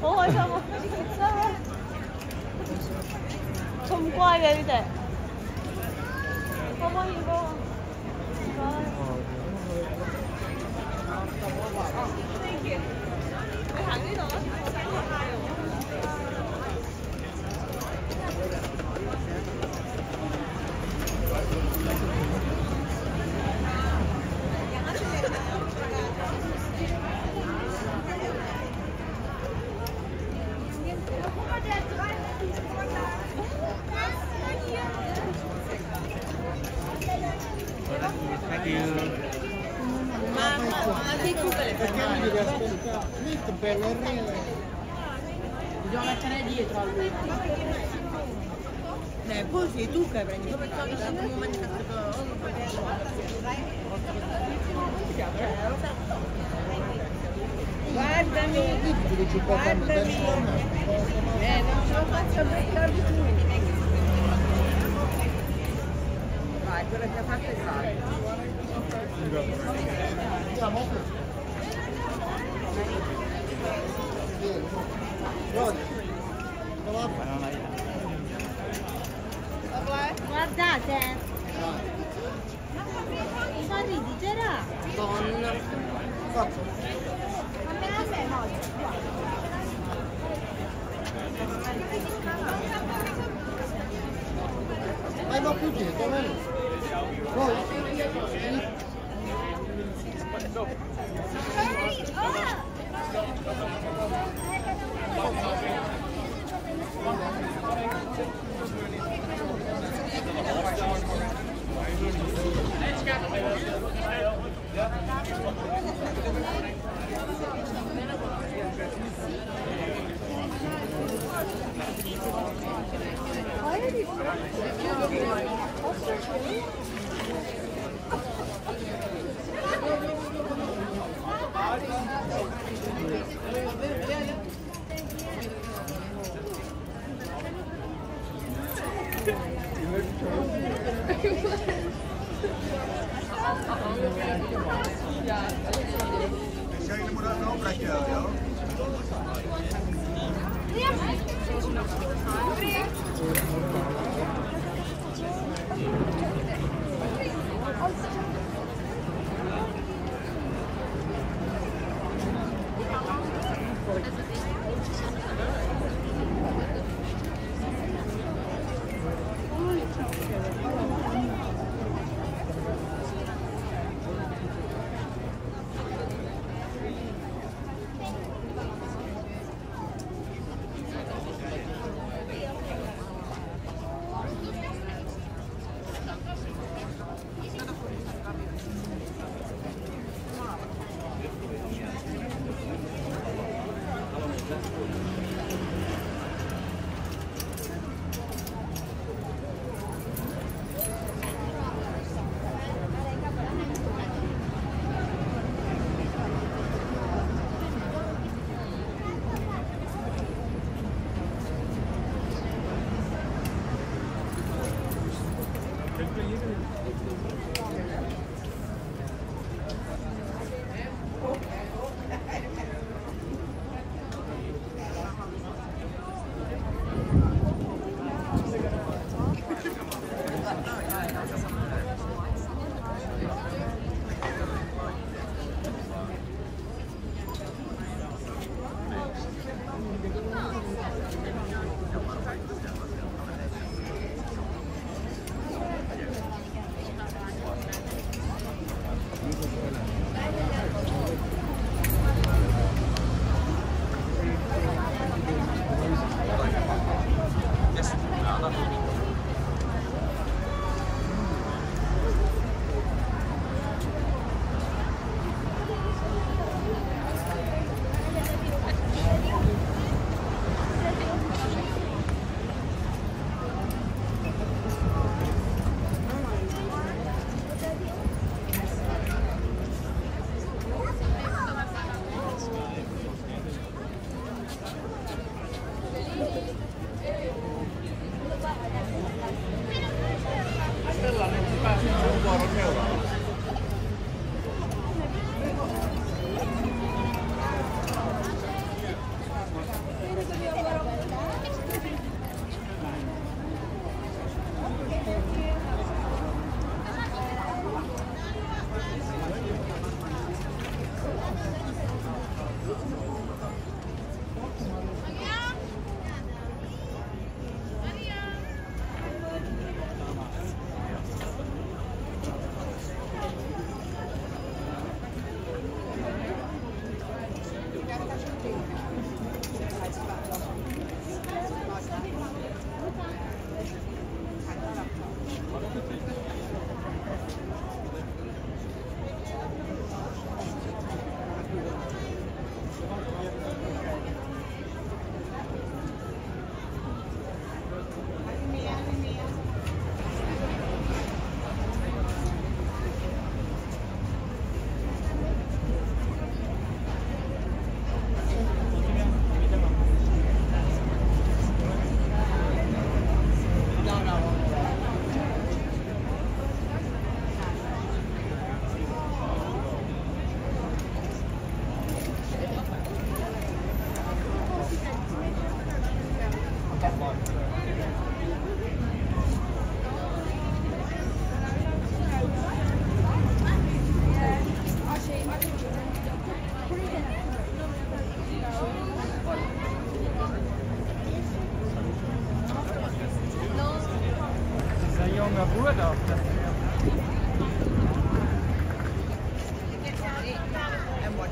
好开心啊！咁乖嘅呢只，可唔可以帮我？唔该。你行呢度啊 ！Perché mi devi aspettare? Metto per l'orrore. Dobbiamo mettere dietro a lui. Eh, poi sei tu che prendi come come Guardami, guardami. Eh, non ce lo faccio beccare tu. Vai, quello che ha fatto è fatto. Guardate! Sorridi, c'era! Ma me la sei Vai ma più dietro, vai. Poi.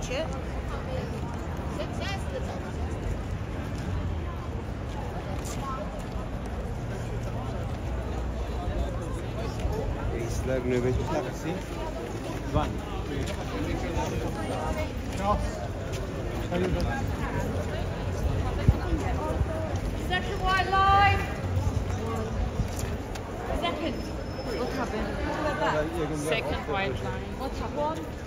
Watch it. Reisler nöbetçi taksi. One. Second white line. Second. What happened? Second white line. What's up?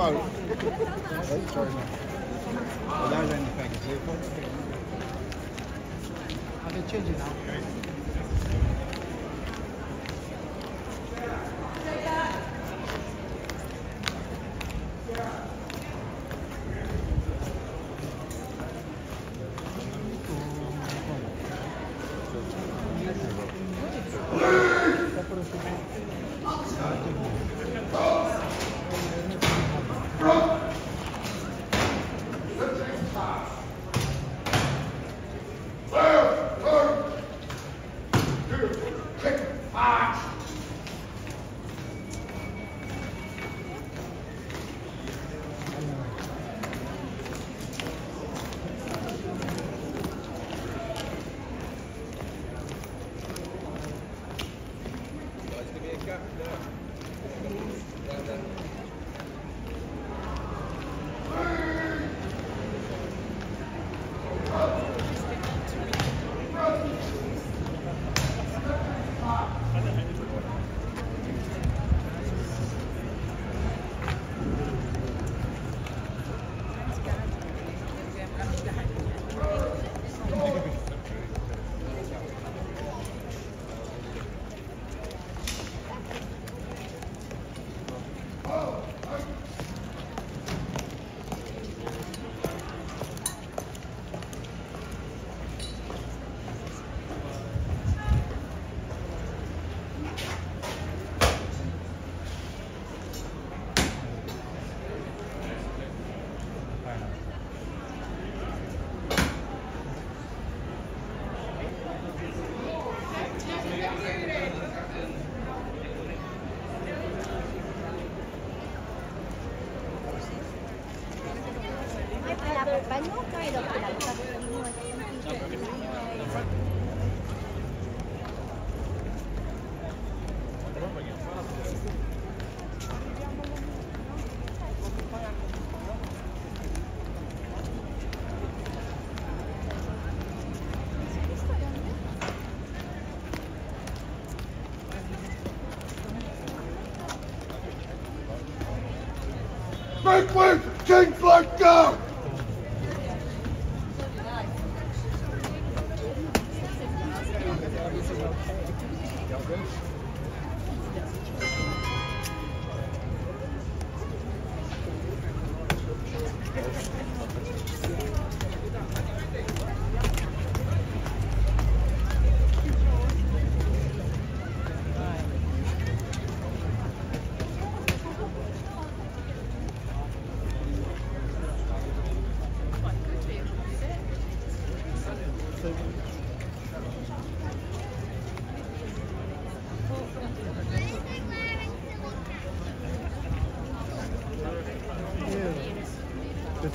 Come on. Let's try now. Without any package, Are they changing now? For King Flight down!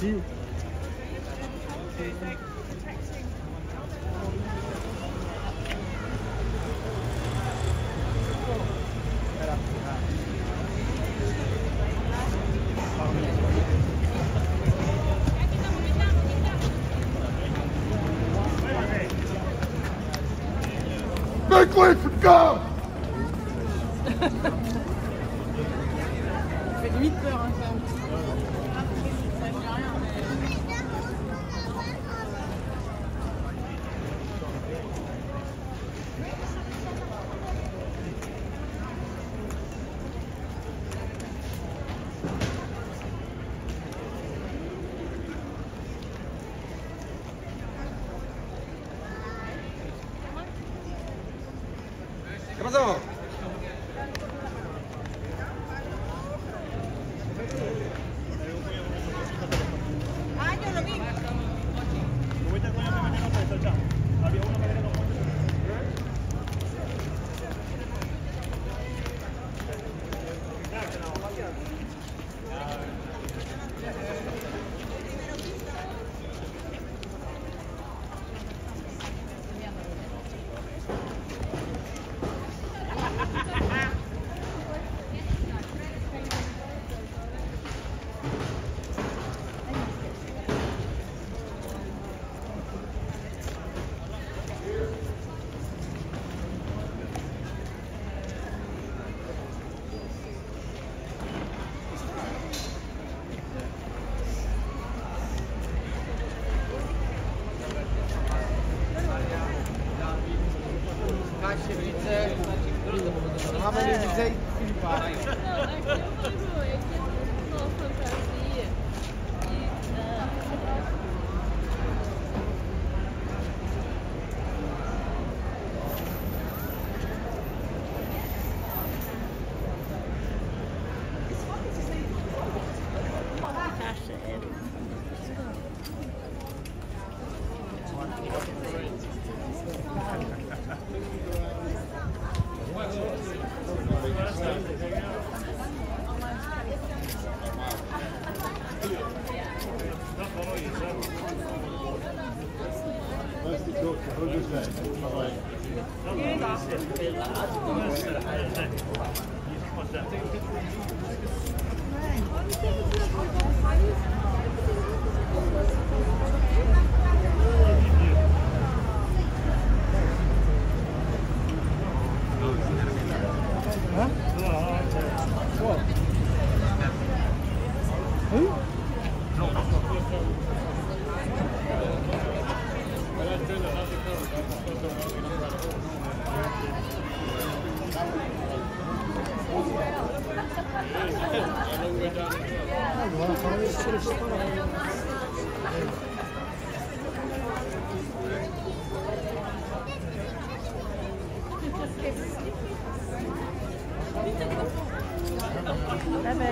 you. Make way for God! Ça fait limite peur, hein, quand.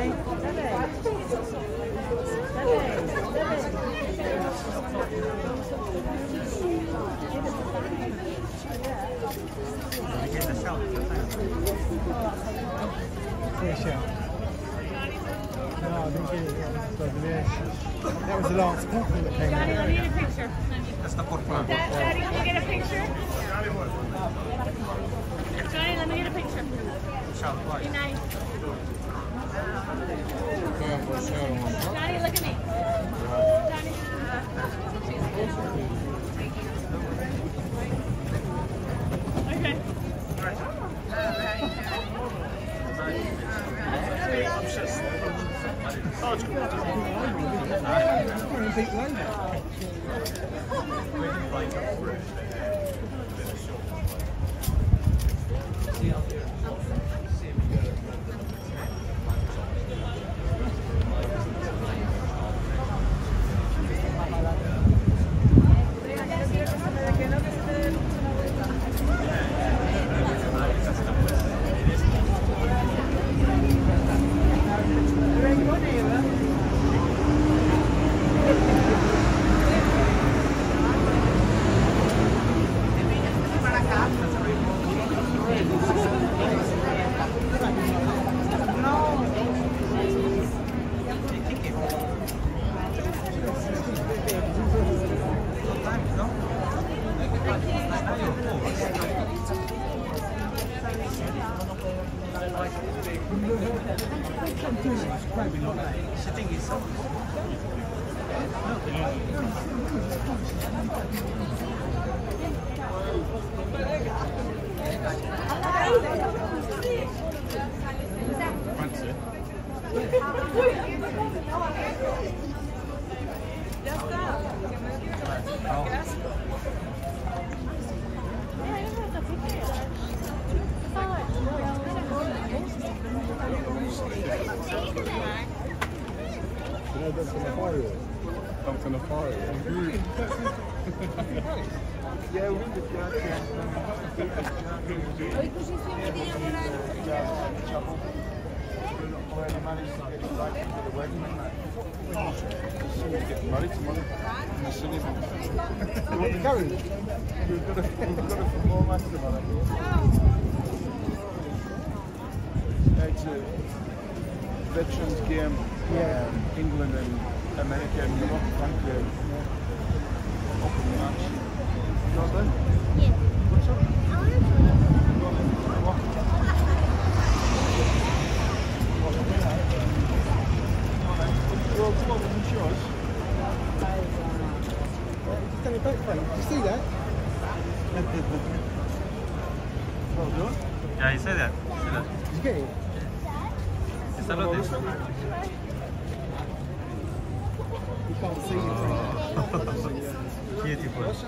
No, I it That was the last couple that came Daddy, in. let me get a picture. That's the portfolio. Dad, Daddy, let me get a picture. Johnny, let me get a picture. Be nice. Johnny, look at me. Johnny. Okay. Come from the want the carriage? We've got a, we've got a football match tomorrow. It's a veterans game. Yeah. Um, England and America and Europe, Frankly. Open match. You know that? Yeah. What's up? What? Well, come on, it's yours. Stand it back, Frank. Did you see that? Well done. Yeah, you say that. Say that. Did you get it? It's a lot of 啊，接地气。